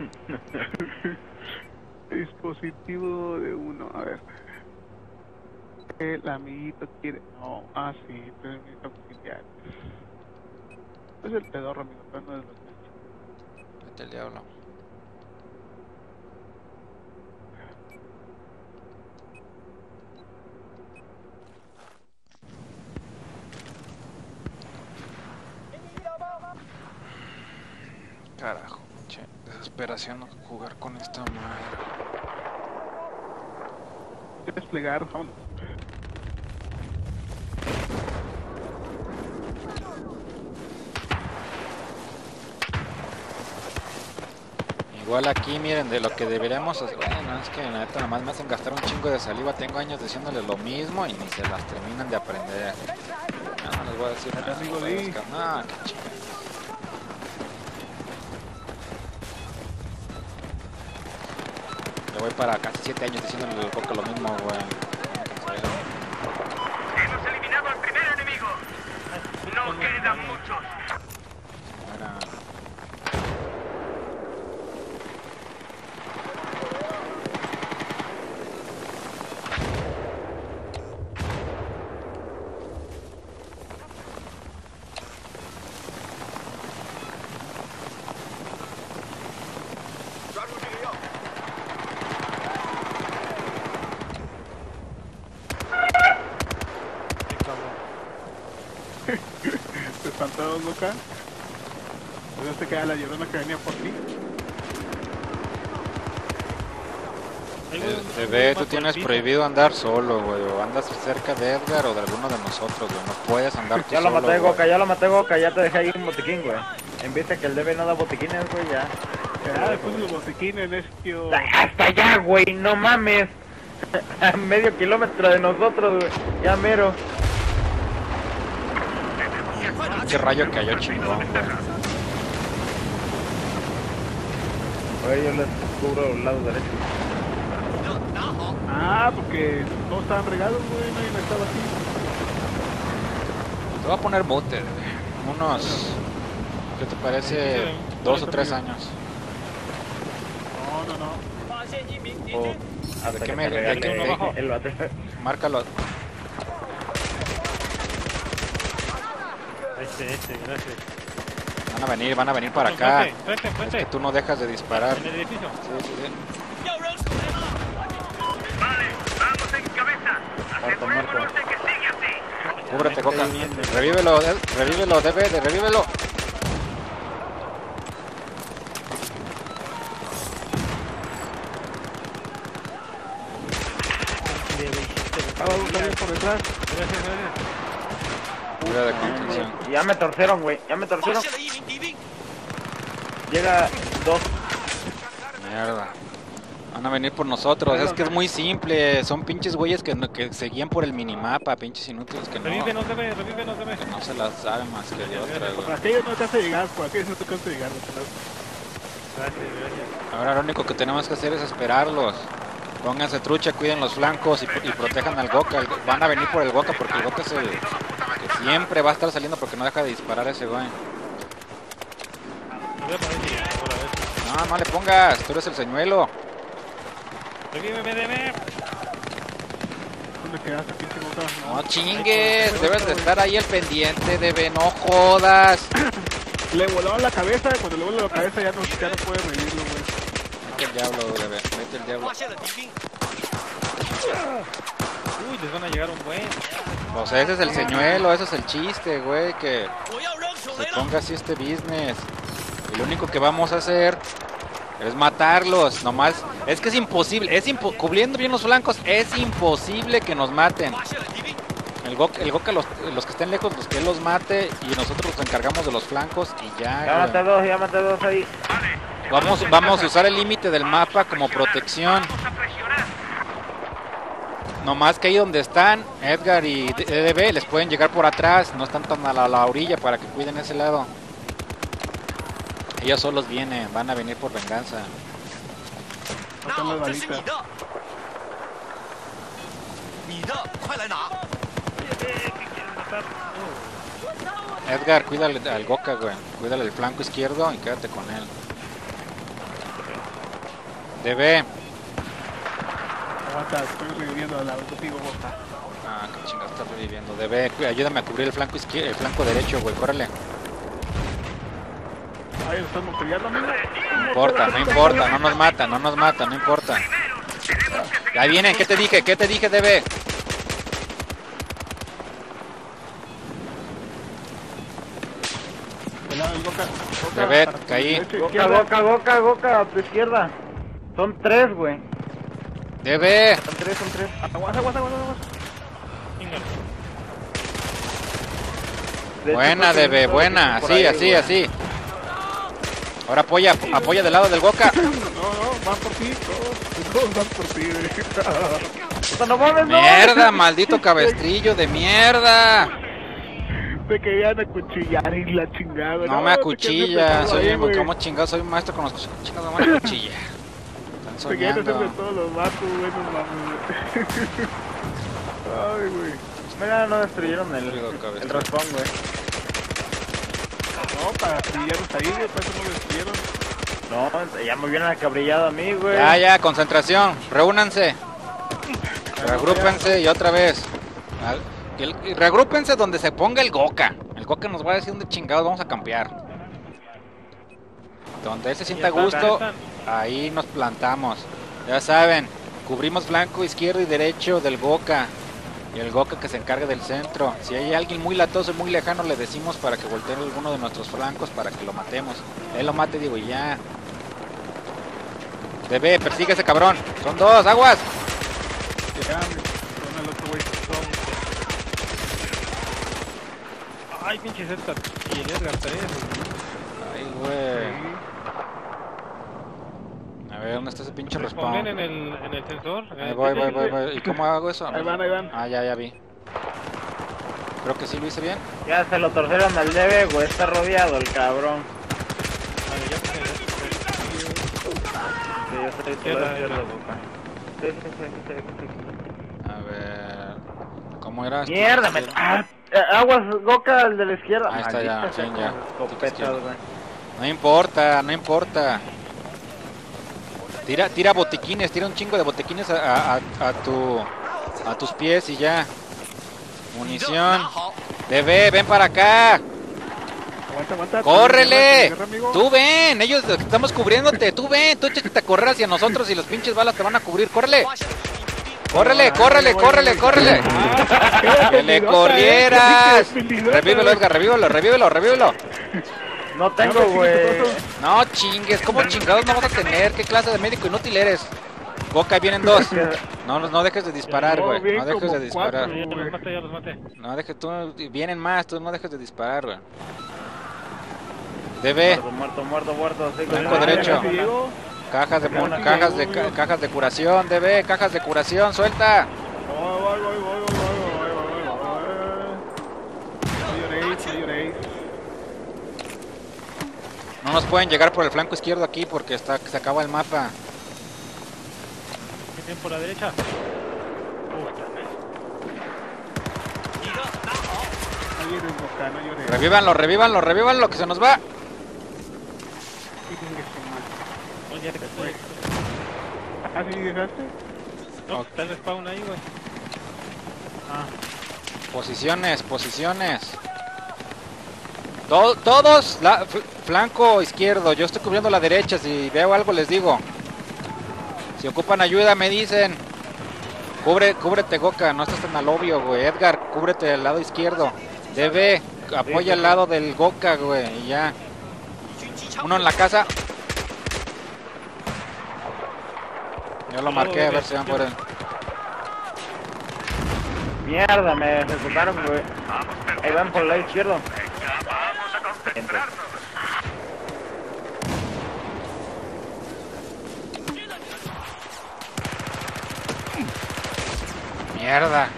Dispositivo de uno, a ver. El amiguito quiere. No, ah, sí, amiguito auxiliar. Es el pedorro, amigo, pero no es los mechos. Vete el diablo. Carajo, desesperación jugar con esta madre. ¿Quieres plegar? Vámonos. Igual aquí, miren, de lo que deberíamos hacer. Bueno, es que la neta nomás me hacen gastar un chingo de saliva. Tengo años diciéndoles lo mismo y ni se las terminan de aprender. No, no les voy a decir Ya te nada. digo, voy a di. buscar- No, qué chingada. Voy para casi 7 años diciéndole al Coca lo mismo, güey. Hemos eliminado al primer enemigo. No quedan muchos. Era- ¿Te espantaron, Luca? Ya se queda la llorona que venía por ti. Eh, Bebé, tú tienes prohibido andar solo, güey. O andas cerca de Edgar o de alguno de nosotros, güey. No puedes andar tú Ya lo solo, maté, güey. Goka, ya lo maté, Goka, ya te dejé ahí un botiquín, güey. En vista que el DB no da botiquines, güey, ya. Ah, después de los botiquines, es tío. Hasta allá, güey, no mames. A medio kilómetro de nosotros, güey. Ya mero. Qué rayo cayó chingón, güey. Oye, yo les cubro el lado derecho. Ah, porque todos estaban regados, güey, nadie estaba así. Te voy a poner mute, bebé. Unos. ¿Qué te parece? Dos o tres años. No, no, no. O, Hasta ¿De que qué me.? de qué- el. Márcalo. Este, este, gracias. Van a venir, van a venir para Frente, acá. Frente, Es frente. que tú no dejas de disparar. En el edificio. Sí, sí, sí. Vale, vamos en cabeza. Asegurémonos de que sigue así. Cúbrete, Coca. Revívelo, revívelo, debe de revívelo. Ah, por detrás. Gracias, gracias. Cura de contención. Ya me torcieron, güey, ya me torcieron. Llega dos. Mierda. Van a venir por nosotros. Es que es muy simple. Son pinches güeyes que, no- que seguían por el minimapa. Pinches inútiles que no, Revívenos, debe, revívenos, debe. que no se las saben más que de otra, Por aquellos no te hace llegar, por aquellos no te a llegar. ¿no? Gracias, gracias. Ahora lo único que tenemos que hacer es esperarlos. Pónganse trucha, cuiden los flancos y, y protejan al Goka. Van a venir por el Goka porque el Goka es el que siempre va a estar saliendo porque no deja de disparar a ese güey. No, no le pongas, tú eres el señuelo. No chingues, debes de estar ahí al pendiente, debe, no jodas. Le voló la cabeza, cuando le voló la cabeza ya no, ya no puede revivirlo, güey. Vete el diablo, debe, vete el diablo. Uy, les van a llegar un buen. Pues ese es el señuelo, ese es el chiste, güey, que se ponga así este business. Y lo único que vamos a hacer es matarlos, nomás. Es que es imposible, es impo- cubriendo bien los flancos, es imposible que nos maten. El Goka, el Goka los, los que estén lejos, los que él los mate y nosotros nos encargamos de los flancos y Ya ya. güey. dos, ya maté dos ahí. Vamos, vamos a usar el límite del mapa como protección. Nomás que ahí donde están, Edgar y DDB les pueden llegar por atrás, no están tan a la, a la orilla para que cuiden ese lado. Ellos solos vienen, van a venir por venganza. Edgar, cuídale al Goka, güey. Cuídale el flanco izquierdo y quédate con él. DB. Estoy reviviendo a la contigo, boca. Ah, qué chingado está reviviendo. DB, cu- ayúdame a cubrir el flanco izquierdo, el flanco derecho, güey, córrele. Ay, lo estamos peleando, amigo. No importa, no importa, no nos mata, no nos mata, no importa. Ahí vienen, ¿qué te dije? ¿Qué te dije? Del lado del boca. boca caí. Goka, Goka, a tu izquierda. Son tres, güey. DB. Son tres, son tres. Aguanta, aguanta, aguanta, aguanta. De Buena, no buena. Así, ahí, así, así. Ahora apoya, apoya del lado del Goka. No, no, van por ti, todos. Todos van por ti, no mames, no. Mierda, maldito cabestrillo de mierda. Te querían acuchillar y la chingada. No me te quedas acuchilla, empezado soy ahí, güey. como chingado, soy un maestro con los chingados no me acuchilla. Están Te soñando. todos los vatos, güey, no mames, güey. Ay, güey. Mira, no destruyeron el, el raspón, güey. No, para acribillarlos ahí, güey, para eso no lo destruyeron. No, ya me vienen acabrillado a mí, güey. Ya, ya, concentración, reúnanse. Regrúpense y otra vez. Y regrúpense donde se ponga el Goka. El Goka nos va a decir dónde chingados vamos a campear. Donde él se sienta a están, gusto, ya ahí nos plantamos. Ya saben, cubrimos flanco izquierdo y derecho del Goka. Y el Goka que se encargue del centro. Si hay alguien muy latoso y muy lejano, le decimos para que voltee alguno de nuestros flancos para que lo matemos. Él lo mate, digo, y ya. DB, persigue a ese cabrón. Son dos, aguas. Ay, pinche Edgar. Y el Edgar 3. Ay, güey. Ver, ¿dónde está ese pinche Responden respawn? en el, en el sensor. Ahí voy, voy, voy, voy. ¿Y cómo hago eso? Ahí van, ahí van. Ah, ya, ya vi. Creo que sí lo hice bien. Ya se lo torcieron al debe, güey. Está rodeado el cabrón. Vale, ya se- Sí, yo estoy Izquierda, izquierda. Sí, sí, sí, sí. A ver. ¿Cómo era? Mierda, me... Ah, eh, aguas, Goka, el de la izquierda. Ahí está, ya, sí, ya. No importa, no importa. Tira, tira botiquines, tira un chingo de botiquines a, a, a tu, a tus pies y ya. Munición. Bebé, ven para acá. Aguanta, aguanta. ¡Córrele! Tú ven, ellos estamos cubriéndote. Tú ven, tú échate a correr hacia nosotros y los pinches balas te van a cubrir. ¡Córrele! ¡Córrele, córrele, córrele, córrele! ¡Que le corrieras! Revívelo, Edgar, revívelo, revívelo, revívelo. No tengo, güey. No chingues, ¿cómo chingados no vas a tener? ¿Qué clase de médico inútil eres? Boca, ahí vienen dos. No, no dejes de disparar, güey. No dejes de disparar. cuatro. Ya los maté, ya los maté. No dejes, tú, vienen más, tú no dejes de disparar, güey. Debe, Muerto, muerto, muerto, derecho. Cajas de cajas de cajas de curación, debe, cajas de curación, suelta. No nos pueden llegar por el flanco izquierdo aquí porque está se acaba el mapa. ¿Qué tienen por la derecha? No. Revívanlo, revívanlo, revívanlo, que se nos va. Oye, estoy. ¿Ah, sí dejaste? No, está el respawn ahí, güey. Posiciones, posiciones. To- todos, la, fl- flanco izquierdo, yo estoy cubriendo la derecha, si veo algo les digo. Si ocupan ayuda me dicen. Cubre, cúbrete Goka, no estás tan al obvio. Edgar, cúbrete del lado izquierdo. DB, apoya al lado del Goka, güey, y ya. Uno en la casa. Yo lo marqué, a ver si van por él. Mierda, me ejecutaron, güey. Ahí van por el lado izquierdo. Mierda.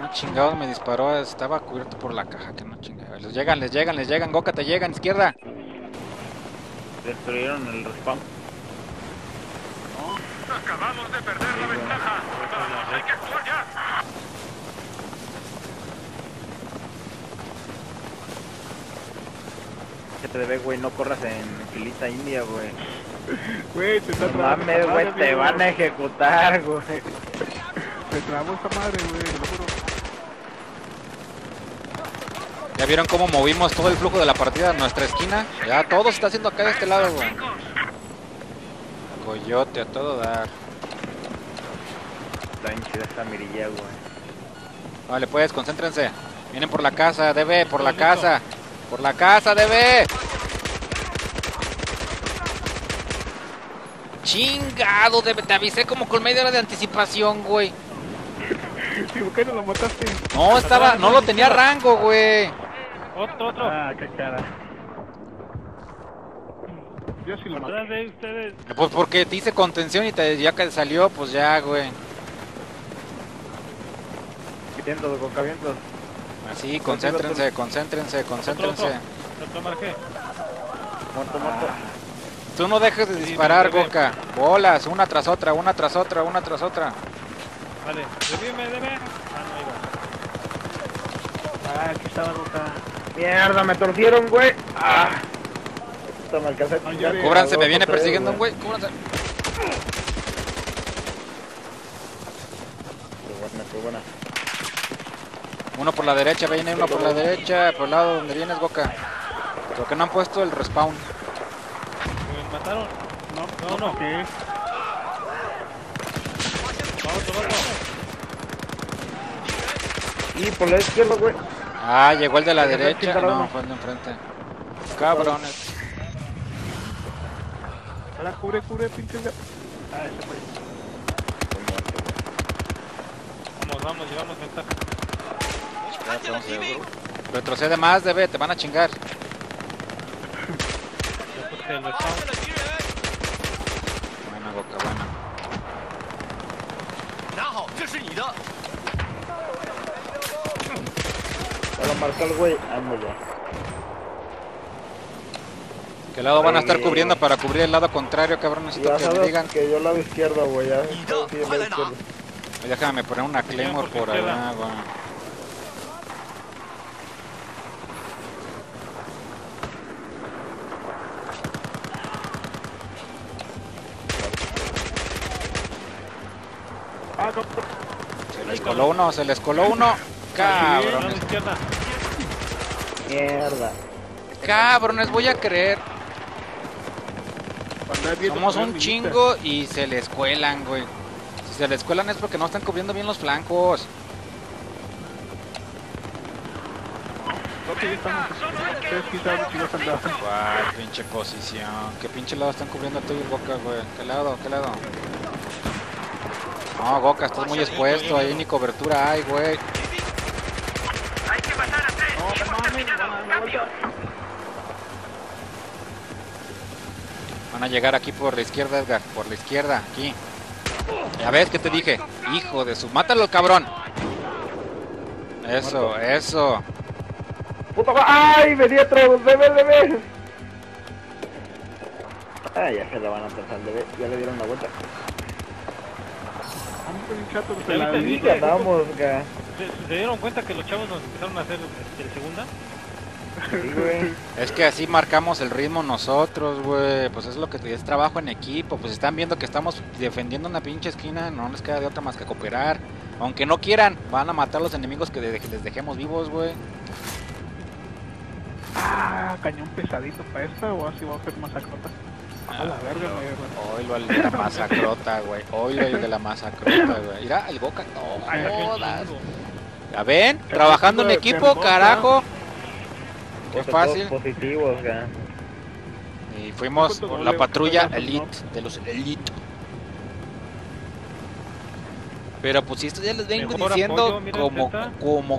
No chingados me disparó, estaba cubierto por la caja, que no chingados. Les llegan, les llegan, les llegan, Goka te llegan, izquierda. Destruyeron el respawn. Acabamos de perder la ventaja. Vamos, hay que actuar ya. Te debe, güey, no corras en filita india, güey. Güey, te está No trabando mames, güey, te amigo. van a ejecutar, güey. Te trabó esta madre, güey, te lo juro. ¿Ya vieron cómo movimos todo el flujo de la partida a nuestra esquina? Ya todo se está haciendo acá de este lado, güey. Coyote a todo dar. Está bien chida esta mirilla, güey. Vale, pues, concéntrense. Vienen por la casa, DB, por la casa. Por la casa, DB. Chingado, DB. Te avisé como con media hora de anticipación, güey. ¿Y por qué no lo mataste? No, estaba, no lo tenía rango, güey. Otro, otro. Ah, qué cara. Yo sí lo maté. Atrás de ustedes. Pues porque te hice contención y te, ya que salió, pues ya, güey. Vientos, coca, vientos. Así, concéntrense, concéntrense, concéntrense. Otro marqué. Muerto, muerto. Tú no dejes de disparar. Goka. Bolas, una tras otra, una tras otra, una tras otra. Vale. Revíveme, debe. Ah, no, ahí Ah, aquí estaba Roca. Mierda, me torcieron, güey. Ah. Puta, me Cúbranse, me viene persiguiendo un güey. Cúbranse. Qué buena. Uno por la derecha, viene uno por la derecha, por el lado donde vienes, Goka. Creo que no han puesto el respawn. Mataron. No, No, no. ¿Qué? Otro. Y por la izquierda, güey. Ah, llegó el de la es derecha. No, fue el de enfrente. Cabrones. Ahora cubre, cubre, pinche. Ah, ese fue. Vamos, vamos, llevamos ventaja. Retrocede más, DB, te van a chingar. Yo puse el respawn. Buena, Goka, buena. Para marcar, güey. Ándale. ¿Qué lado van a estar cubriendo para cubrir el lado contrario, cabrón? Necesito Ya que me sabes digan. que yo lado izquierdo, güey. Ya. Déjame poner una Claymore por allá, güey. Se les coló uno, se les coló uno. Cabrones, izquierda. Mierda. cabrones, voy a creer. Somos un chingo y se les cuelan, güey. Si se les cuelan es porque no están cubriendo bien los flancos. ¿Cuál pinche posición? ¿Qué pinche lado están cubriendo tú y el Goka, güey? ¿Qué lado? ¿Qué lado? No, Goka, estás muy expuesto. Ahí ni cobertura hay, güey. Van a llegar aquí por la izquierda, Edgar. Por la izquierda, aquí. Ya ves que te dije. Hijo de su... ¡Mátalo, cabrón! Eso, eso. Puta ¡Ay! Venía otro. Debe, debe. Ah, ya se la van a pensar, debe. Ya le dieron la vuelta. Chato la ganamos, ga. ¿Se, se dieron cuenta que los chavos nos empezaron a hacer el segunda? Sí, güey. Es que así marcamos el ritmo nosotros, güey. Pues es lo que es trabajo en equipo. Pues están viendo que estamos defendiendo una pinche esquina. No les queda de otra más que cooperar. Aunque no quieran, van a matar a los enemigos que les dejemos vivos, güey. Ah, cañón pesadito para esta o así va a ser masacrota. A la verga, güey. Hoy lo el de la masacrota, güey. Hoy lo el de la masacrota, güey. Mira, el boca. No jodas. ¿Ya ven? Trabajando en equipo, carajo. Qué Todos fácil. positivos. Y fuimos ¿Cuánto con doble? la patrulla ¿Cuánto elite, de los elite. Pero pues si esto ya les vengo Mejor diciendo como, como